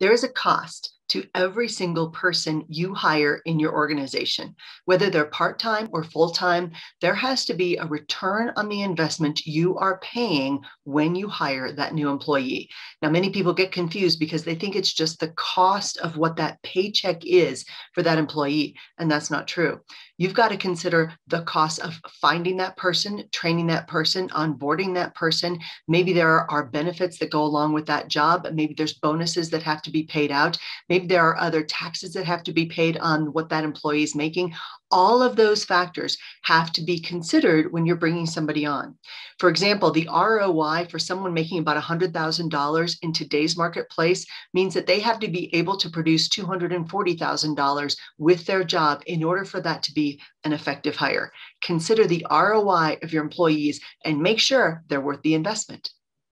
There is a cost to every single person you hire in your organization, whether they're part time or full time. There has to be a return on the investment you are paying when you hire that new employee. Now, many people get confused because they think it's just the cost of what that paycheck is for that employee, and that's not true. You've got to consider the cost of finding that person, training that person, onboarding that person. Maybe there are benefits that go along with that job. Maybe there's bonuses that have to be paid out. Maybe there are other taxes that have to be paid on what that employee is making. All of those factors have to be considered when you're bringing somebody on. For example, the ROI for someone making about $100,000 in today's marketplace means that they have to be able to produce $240,000 with their job in order for that to be an effective hire. Consider the ROI of your employees and make sure they're worth the investment.